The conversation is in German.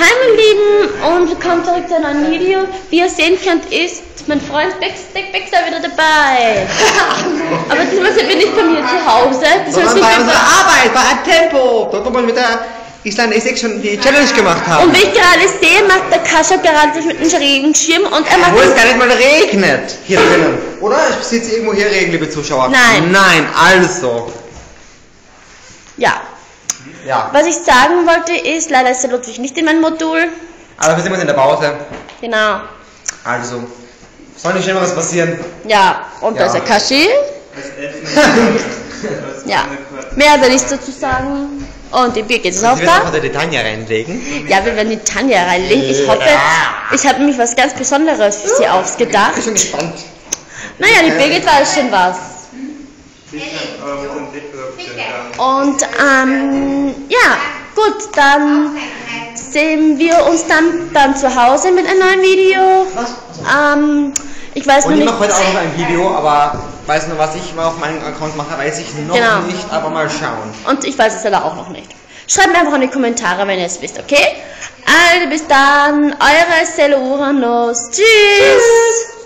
Hi meine Lieben und willkommen zurück zu einem neuen Video. Wie ihr sehen könnt ist mein Freund Bex, Bexer wieder dabei. Aber diesmal sind wir nicht bei mir zu Hause. Diesmal Sondern sind bei unserer Arbeit, bei Tempo. Dort, wo wir mit der Island SX schon die Challenge gemacht haben. und wie ich gerade sehe, macht der Kascha gerade sich mit einem Regenschirm und er macht Wo es gar nicht mal regnet. Hier drinnen. Oder? Ich sitze irgendwo hier Regen, liebe Zuschauer. Nein. Nein, also. ja. Ja. Was ich sagen wollte ist, leider ist der Ludwig nicht in meinem Modul. Aber wir sind jetzt in der Pause. Genau. Also. Soll nicht Schlimmeres passieren. Ja, und da Ja. ist der Kashi. Ja. Mehr er nicht dazu sagen. Und die Birgit ist auch da. noch die Tanja reinlegen. Ja, wir werden die Tanja reinlegen. Ich hoffe, ich habe nämlich was ganz Besonderes für sie ausgedacht. Ich bin gespannt. Naja, die Birgit weiß schon was. Und ähm, ja, gut, dann sehen wir uns dann, dann zu Hause mit einem neuen Video. Ähm, ich weiß noch Und ich nicht. mache heute auch noch ein Video, aber weiß nur, was ich mal auf meinem Account mache, weiß ich noch Genau. nicht, aber mal schauen. Und ich weiß es leider auch noch nicht. Schreibt mir einfach in die Kommentare, wenn ihr es wisst, okay? Also bis dann, eure Stella Uranus. Tschüss.